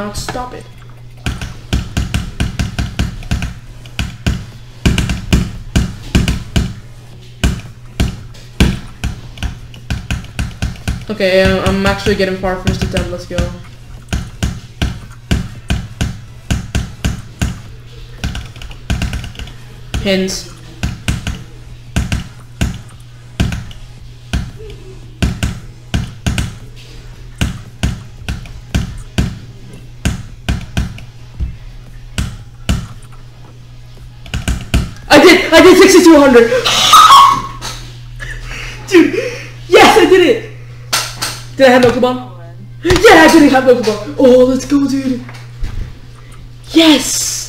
Not stop it. Okay, I'm actually getting far from to 10, let's go. Pins. I did! I did 60 to 100! Dude! Yes, I did it! Did I have no Pokemon? Yeah, I didn't have no Pokemon! Oh, let's go, dude! Yes!